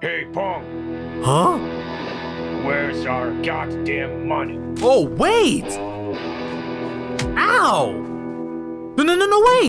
Hey, Pong. Huh? where's our goddamn money? Oh, wait! Ow! No, no, no, no, wait!